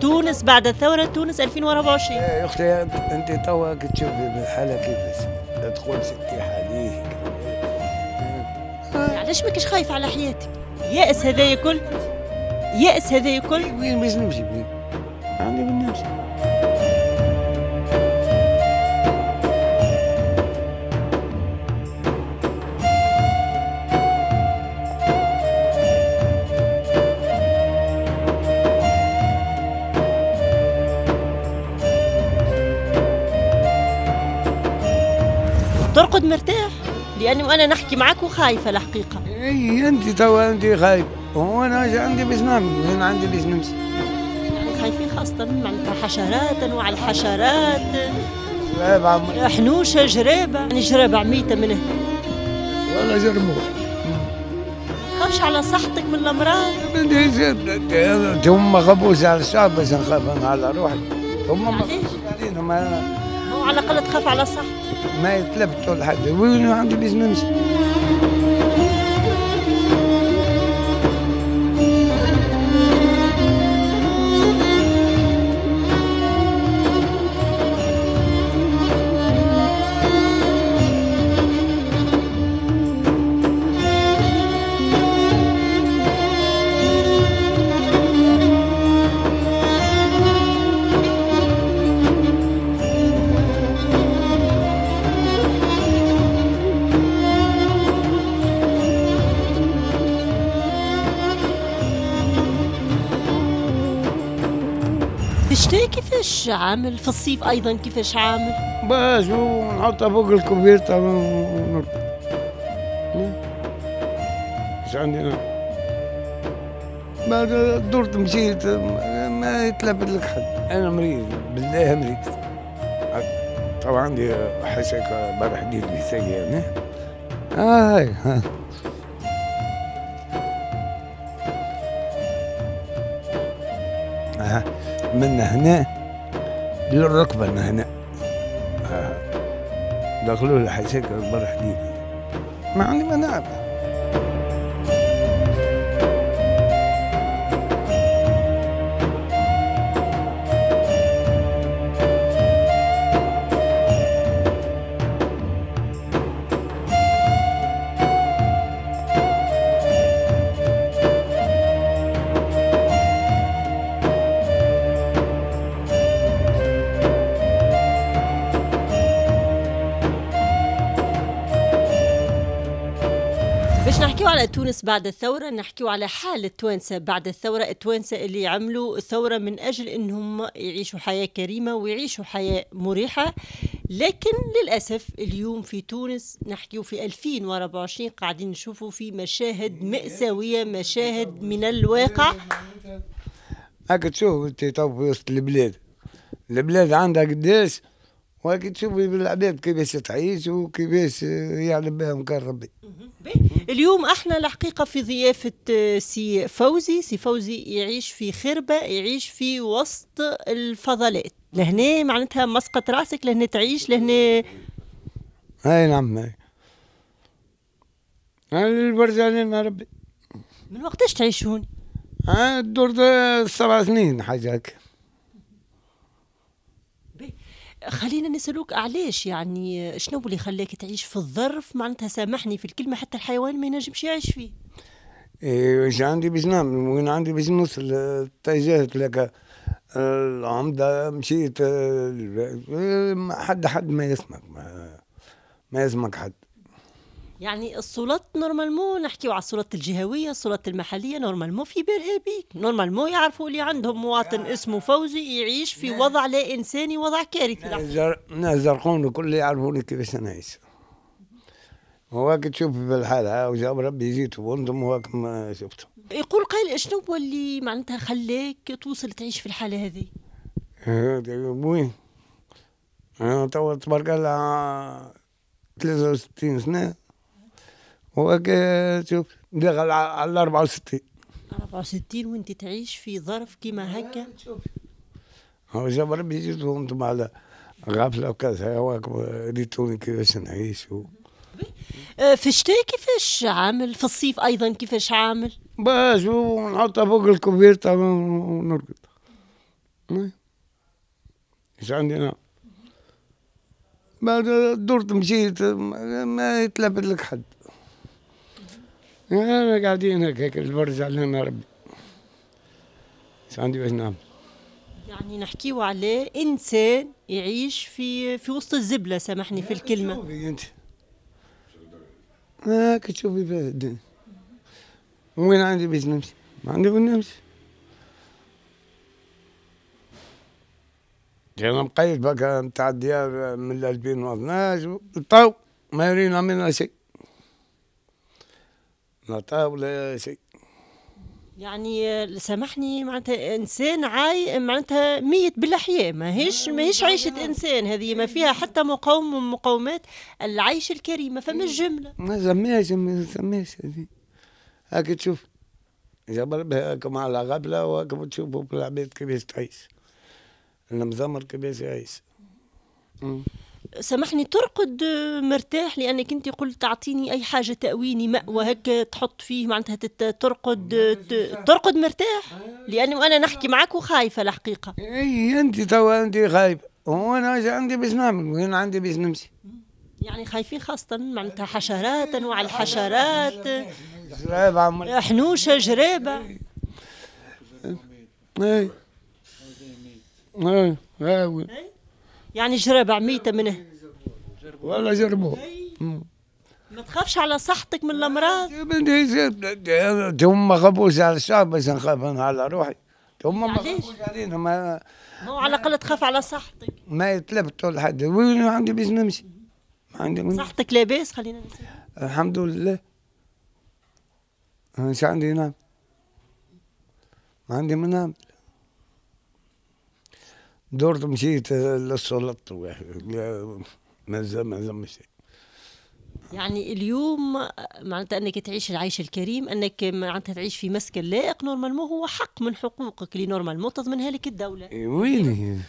تونس بعد الثورة تونس 2024 يا أختي أنت توا تشوفي الحاله كيفاش. تقول ستي حاليه علاش ماكش خايف على حياتك يأس هذايا كل يأس هذايا كل. وين باش نمشي عندي وين نمشي ترقد مرتاح لأنه أنا نحكي معك وخايفة الحقيقة. إي أنت توا أنت خايف. وأنا عندي نعمل وين عندي نمشي يعني خايفين خاصة معناتها حشرات أنواع الحشرات. لا بعمل حنوشة جرابة يعني جرابة عميتة من هنا. ولا جربوه خافش على صحتك من الأمراض. بدي هم خبوش على الشعب باش نخاف أنا على روحي. هم ما؟ خافوش علينا ما على الأقل تخاف على صحتك ما يتلفتوا لحد وين عندي باش نمشي كيفاش عامل في الصيف أيضا كيفاش عامل؟ بس ونحطها فوق الكمبيوتر ونرقد إيش عندي أنا؟ بعد درت مشيت ما- ما يتلفت لك حد. أنا مريض بالله مريض. طبعا عندي حسك برا حديد بيسيا آه هاي ها آه. من هنا للركبة من هنا. آه. دخلوا لي حسيك برا حديد ما عندي مناعة تونس بعد الثورة نحكيو على حال التوانسة بعد الثورة التوانسة اللي عملوا الثورة من أجل أنهم يعيشوا حياة كريمة ويعيشوا حياة مريحة. لكن للأسف اليوم في تونس نحكيو في 2024 قاعدين نشوفوا في مشاهد مأساوية مشاهد من الواقع. هاك تشوف أنت تو في وسط البلاد. البلاد عندها قداش؟ وهاك تشوفي بالعباد كيفاش تعيش وكيفاش يعلم بهم كان ربي. اليوم إحنا الحقيقة في ضيافة آه، سي فوزي. سي فوزي يعيش في خربة يعيش في وسط الفضلات. لهنا معناتها مسقط راسك لهنا تعيش لهنا هاي نعم هاي. البرجانين يا ربي. من وقتاش تعيش هون الدور سبع سنين حاجة هكا خلينا نسألوك علاش يعني شنو اللي خلاك تعيش في الظرف؟ معناتها سامحني في الكلمة حتى الحيوان ما ينجمش يعيش فيه. إيه، إيش عندي باش نعمل وين عندي باش نوصل اتجهت لك. العمدة مشيت ما حد حد ما يسمعك ما, ما حد. يعني السلطات normalement نحكيو على السلطات الجهوية السلطات المحلية normalement في بالها بيك normalement يعرفوا اللي عندهم مواطن اسمه فوزي يعيش في وضع لا إنساني وضع كارثي. ناس زر- ناس زرقون الكل يعرفوني كيفاش نعيش وهاك تشوف بالحالة وجاب ربي جيت وأنتم وهاك ما شفتم يقول قال شنو هو اللي معناتها خلاك توصل تعيش في الحالة هذه؟ إيه، وين؟ أنا توا تبارك الله 63 سنة وهاك شوف على 64 64 وانت تعيش في ظرف كيما هكا؟ هو جاب ربي جيت وأنتم على غفلة وكذا هواك ريتوني كيفاش نعيش و... آه، في الشتاء كيفاش عامل؟ في الصيف أيضا كيفاش عامل؟ بس ونحطها فوق الكمبيوتر ونرقد. إيش عندي أنا؟ بعد دورت مشيت ما يتلفت لك حد. قاعدين هيك هيك البرج علينا ربي إيش عندي باش نعمل يعني نحكيو عليه انسان يعيش في في وسط الزبله سامحني في الكلمة شوفي انت هاك تشوفي في الدنيا وين عندي باش نمشي ما عندي وين نمشي أنا مقيد بقى نتاع الديار من 2012 تو ما يرينا منها شيء لا ولا شيء؟ يعني سامحني معناتها إنسان عاي معناتها ميت بالاحياء ماهيش ماهيش عيشة إنسان هذه. ما فيها حتى مقاوم من مقومات العيش الكريم. ما فماش جملة. ما سميهاش ما سميهاش هذه. هاك تشوف. جبل بها هاك مع الغبلة وهاك بتشوفوا بالعباد كيفاش تعيش. المزمر كيفاش يعيش. سامحني ترقد مرتاح لانك انت قلت تعطيني اي حاجة تاويني ماوى هيك تحط فيه معناتها ترقد ترقد مرتاح لاني وأنا نحكي معك وخايفه الحقيقة اي انت توا انت خايفه وأنا عندي باش نعمل وين عندي باش نمشي يعني خايفين خاصة معناتها حشرات أنواع الحشرات جرابة حنوشة جرابة اي اي اي يعني جرابة ميتة منه ولا جربوه ما تخافش على صحتك من الأمراض؟ هم ما خافوش على الشعب بس نخاف على روحي. هم ما؟ خافوش علينا ما هو على الأقل تخاف على صحتك. ما يتلفتوا لحد وين عندي باش نمشي؟ ما عندي صحتك لاباس؟ خلينا نسأل الحمد لله. إيش عندي نعم. ما عندي منام. دورت مشيت للسلط ما زال ما زال مشيت يعني اليوم معناتها أنك تعيش العيش الكريم أنك معناتها تعيش في مسكن لائق normalement هو حق من حقوقك اللي normalement تضمنها لك الدولة وين؟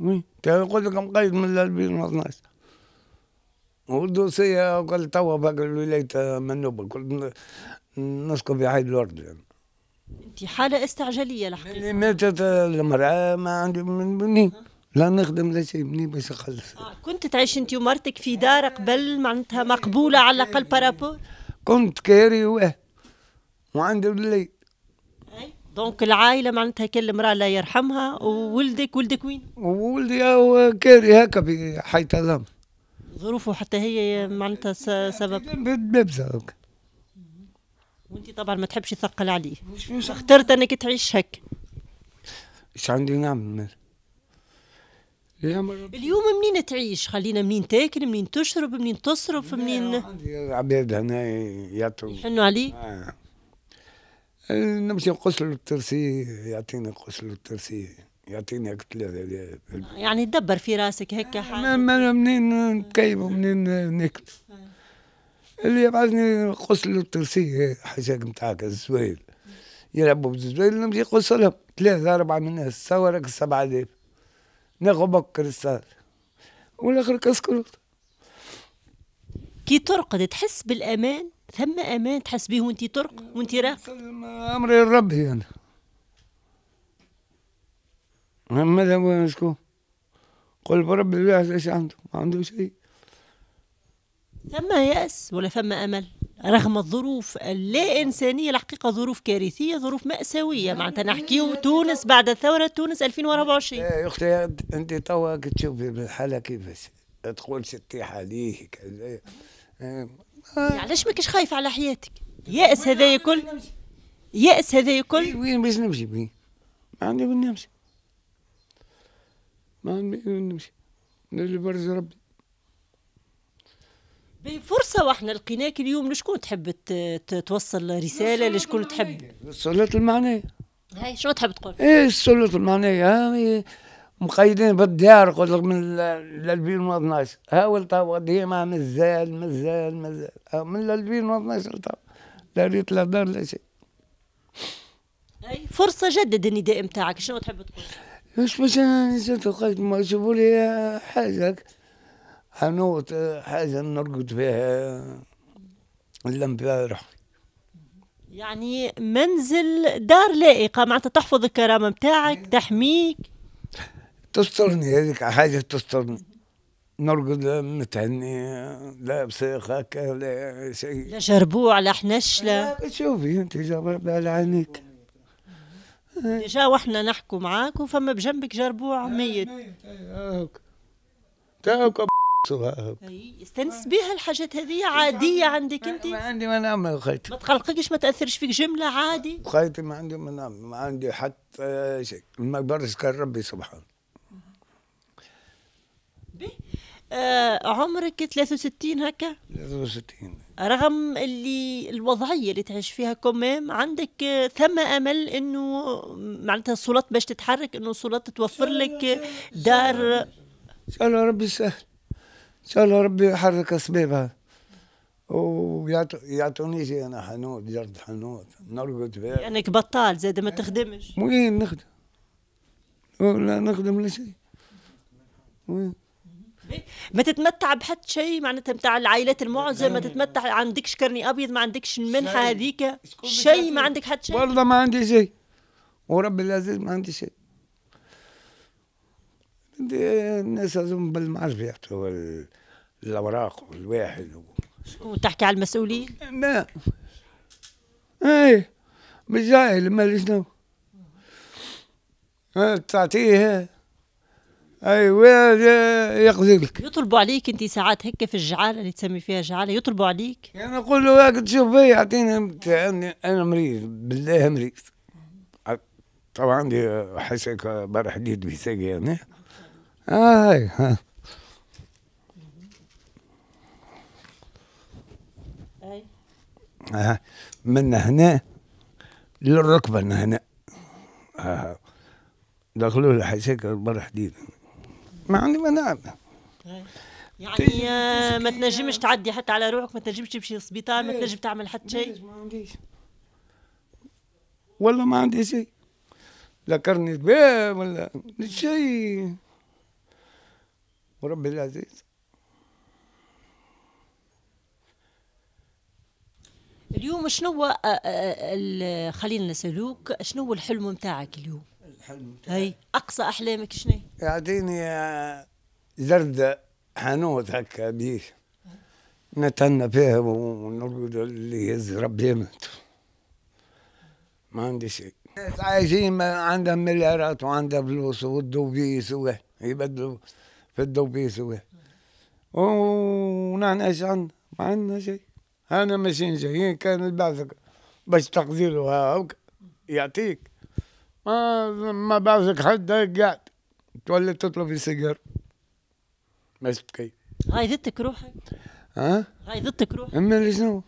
وين؟ تقول لك مقيد من 2012 وال dossier قال توا باقي الولاية منوبة قلت نسكن في حي الورد يعني. انت حالة استعجالية الحقيقة اللي ماتت المرأة ما عندي من منين لا نخدم لا شيء منين باش نخلص آه كنت تعيش انت ومرتك في دار قبل معناتها مقبولة على الأقل par rapport كنت كاري واه. وعندي ولي. donc العائلة معناتها كل المراه الله يرحمها وولدك ولدك وين؟ وولدي هو كاري هكا في حي التضامن ظروفه حتى هي معناتها سبب. هكا وانت طبعا ما تحبش تثقل عليه. اخترت انك تعيش هك إيش عندي نعمل اليوم منين تعيش؟ خلينا منين تاكل منين تشرب منين تصرف منين عندي عباد هنا يعطوا. يحنوا عليه؟ آه. نمشي نقص له الترسي يعطيني قص له الترسي يعطيني هيك ثلاثة يعني تدبر في راسك هكا ما- منين نتكيف ومنين ناكل؟ اللي يبعثني قص الترسي حاجاك نتاعك الزويل. يلعبوا بالزويل نمشي قص لهم. ثلاثة أربعة من الناس تصورك السبعة آلاف ناخذ بك كريستال والآخر كسكروت. كي ترقد تحس بالأمان؟ ثم أمان تحس به وانت ترقد وانت راقد أمري لربي أنا. ماذا هو شكون؟ قل بربي الواحد إيش عنده؟ ما عنده شيء. ثم يأس ولا ثم أمل رغم الظروف اللا إنسانية الحقيقة ظروف كارثية ظروف مأساوية. معناتها نحكيو تونس بعد الثورة تونس 2024 يا أختي انت توا تشوفي الحالة كيفاش؟ تقول ستي عليه كذا. علاش ماكش خايف على حياتك؟ يأس هذا كل يأس هذا كل وين باش نمشي؟ وين؟ ما عندي وين نمشي. ما عندي وين نمشي. اللي برز ربي. فرصة وإحنا لقيناك اليوم لشكون تحب توصل رسالة؟ لشكون تحب؟ السلطة المعنية. هاي شنو تحب تقول؟ إيه السلطة المعنية هاي مقيدين بالديار قلت لك من ال 2012 هاول توا ديما مازال مازال مازال. ها من 2012 توا لا ريت لا دار لا شيء. هاي فرصة جدد النداء متاعك شنو تحب تقول؟ مش باش أنا نسيت ما لي حاجة. هك. حانوت حاجة نرقد فيها فيها روحي يعني منزل دار لائقة معناتها تحفظ الكرامة نتاعك تحميك. تسترني هذيك حاجة تسترني. نرقد متهني لابس هكا لا شيء. لا جربوع لا حنشلة. شوفي أنت جرب على عينيك déjà وإحنا نحكوا معاك وفما بجنبك جربوع ميت. تاك أي، استنس بها الحاجات هذه عاديه عندك انت ما عندي ما نعمل خيتي ما تقلقكش ما تاثرش فيك جمله عادي خيتي ما عندي ما نعمل ما عندي حتى شيء ما برش كان ربي سبحانه آه عمرك 63 هكا 63 رغم اللي الوضعيه اللي تعيش فيها كمام عندك آه، ثم امل انه معناتها السلطات باش تتحرك انه السلطات توفر لك دار ان شاء الله ربي يسهل شاء الله ربي يحرك أسبابها. ويعطوني شيء أنا حنوت جرد حنوت نرقد فيها لانك بطال زاد ما تخدمش. وين نخدم. ولا نخدم لا شيء. وين ما تتمتع بحد شيء؟ معناتها بتاع العائلات المعزة ما تتمتع. عندكش كرني أبيض ما عندكش المنحه هذيك. شيء ما عندك حد شيء؟ والله ما عندي شيء. وربي العزيز ما عندي شيء. الناس هذوم بالمعرفة يعطوا ال- الأوراق والواحد و... وتحكي على المسؤولين؟ لا إيه بالجاهل ما شنو تعطيه أيوه يقضي لك. يطلبوا عليك أنت ساعات هيك في الجعاله اللي تسمي فيها جعاله يطلبوا عليك. يعني نقول له هاك تشوف بي يعطيني أنا- أنا مريض بالله مريض. طبعا عندي حسك بار حديد بساقي أنا. آه هاي ها آه من هنا للركبة من هنا. آه دخلوا حسك بار حديد ما عندي مناعة. يعني آه، ما تنجمش تعدي حتى على روحك ما تنجمش تمشي للسبيطار ما تنجم تعمل حتى شيء. ما عنديش. والله ما عندي شيء. لا كرني بيه ولا شيء. وربي العزيز. اليوم شنو هو آه، آه، ال- خلينا نسألوك شنو هو الحلم نتاعك اليوم؟ الحلم هي أقصى أحلامك شنو؟ يعطيني آه، زرد حانوت هكا بيه. نتهنى فيها ونرقد اللي يهز ربي يمت ما عندي شيء. عايشين ما عندهم مليارات وعندها فلوس والدوبيس يبدلوا. في الدوبيس ونحن إيش عندنا؟ ما عندنا شيء. أنا ماشيين جايين كان البعثك باش تقضي له هاك يعطيك. ما ما بعثك حد قاعد تولي تطلب السيجار. باش تكيف غايضتك روحك. ها؟ غايضتك روحك. أما اللي شنو؟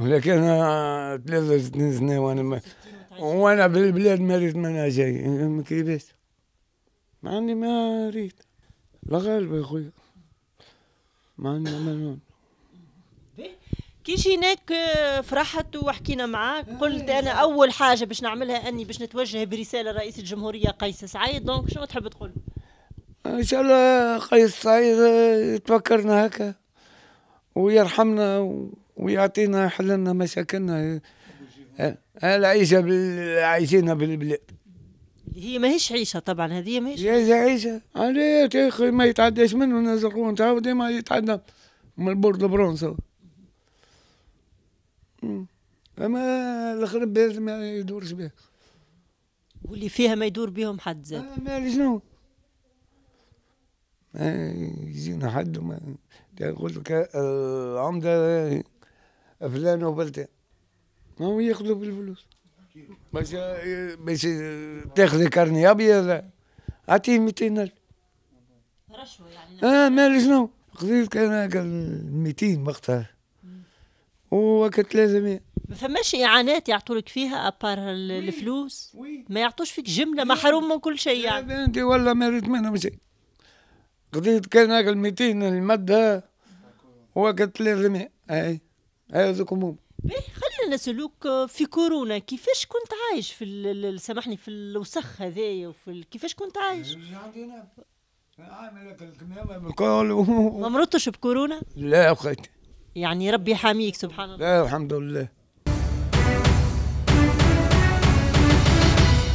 ولكن أنا 63 سنه وأنا ما وأنا بالبلاد ما ريت منها شيء. ما كيفاش؟ ما عندي ما ريت لا غالب يا خويا ما عندنا ما كي جيناك آه، فرحت وحكينا معاك قلت أنا أول حاجة باش نعملها أني باش نتوجه برسالة لرئيس الجمهورية قيس سعيد. donc شنو تحب تقول؟ إن شاء الله قيس سعيد يتفكرنا هكا ويرحمنا ويعطينا حللنا مشاكلنا. بال... عايشينها بالبلاد هي ماهيش عيشة طبعا هذه ماهيش يا عيشة. عليه يا أخي ما يتعداش منه نزقون تعاود ديما يتعدى من البورد برونسو مم. أما الخرب لازم ما يدورش به واللي فيها ما يدور بهم حد زاد. آه، مالي شنو ما يجينا حد وما يقول لك آه، عمدة فلان وبلتان ما هو ياخذوا بالفلوس. باش باش تاخذ كارني ابيض اعطيه 200 الف رشوه يعني آه مالي شنو خذيت كان هكا 200 وقتها وكانت لازم ما فماش إعانات يعطولك فيها أبار ال- الفلوس؟ ما يعطوش فيك جملة محروم من كل شيء يعني. بنتي والله ما ريت منهم شيء. قضيت كان هكا ال 200 المادة وكانت لازم أي هذوكم هم باهي خلينا نسألوك في كورونا كيفاش كنت عايش في سامحني في الوسخ هذايا وفي كيفاش كنت عايش؟ عامل ما مرضتش بكورونا؟ لا اخوتي يعني ربي يحاميك سبحان الله. لا الحمد لله.